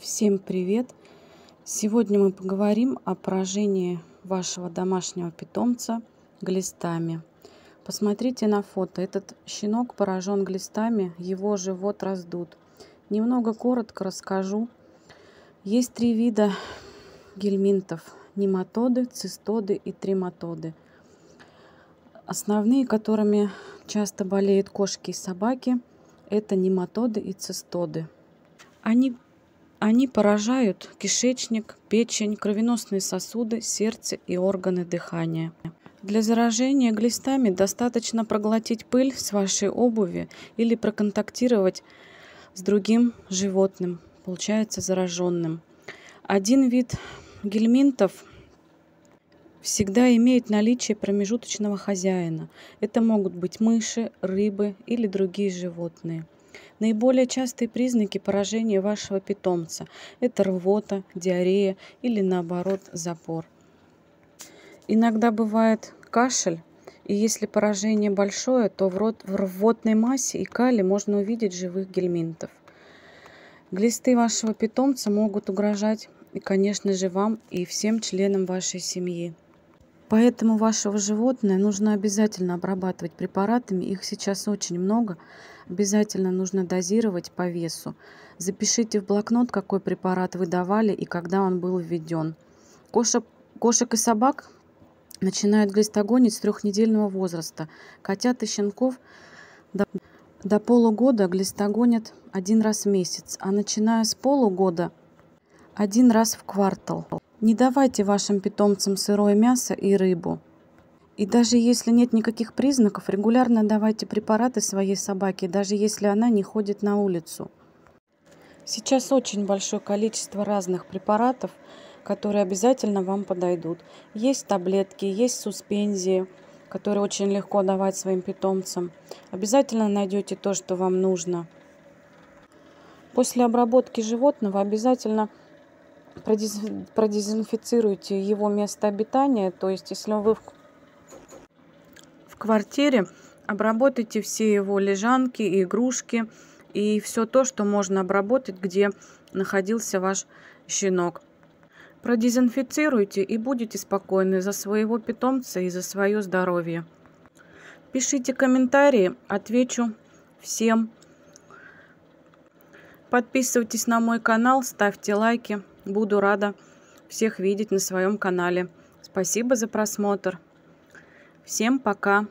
Всем привет! Сегодня мы поговорим о поражении вашего домашнего питомца глистами. Посмотрите на фото. Этот щенок поражен глистами, его живот раздут. Немного коротко расскажу. Есть три вида гельминтов. Нематоды, цистоды и трематоды. Основные, которыми часто болеют кошки и собаки, это нематоды и цистоды. Они они поражают кишечник, печень, кровеносные сосуды, сердце и органы дыхания. Для заражения глистами достаточно проглотить пыль с вашей обуви или проконтактировать с другим животным, получается зараженным. Один вид гельминтов всегда имеет наличие промежуточного хозяина. Это могут быть мыши, рыбы или другие животные. Наиболее частые признаки поражения вашего питомца – это рвота, диарея или наоборот запор. Иногда бывает кашель, и если поражение большое, то в, рот, в рвотной массе и кале можно увидеть живых гельминтов. Глисты вашего питомца могут угрожать и, конечно же, вам и всем членам вашей семьи. Поэтому вашего животное нужно обязательно обрабатывать препаратами. Их сейчас очень много. Обязательно нужно дозировать по весу. Запишите в блокнот, какой препарат вы давали и когда он был введен. Кошек, кошек и собак начинают глистогонить с трехнедельного возраста. Котят и щенков до, до полугода глистогонят один раз в месяц, а начиная с полугода один раз в квартал. Не давайте вашим питомцам сырое мясо и рыбу. И даже если нет никаких признаков, регулярно давайте препараты своей собаке, даже если она не ходит на улицу. Сейчас очень большое количество разных препаратов, которые обязательно вам подойдут. Есть таблетки, есть суспензии, которые очень легко давать своим питомцам. Обязательно найдете то, что вам нужно. После обработки животного обязательно продезинфицируйте его место обитания. То есть, если вы в, квартире, обработайте все его лежанки игрушки и все то, что можно обработать, где находился ваш щенок. Продезинфицируйте и будете спокойны за своего питомца и за свое здоровье. Пишите комментарии, отвечу всем. Подписывайтесь на мой канал, ставьте лайки. Буду рада всех видеть на своем канале. Спасибо за просмотр. Всем пока.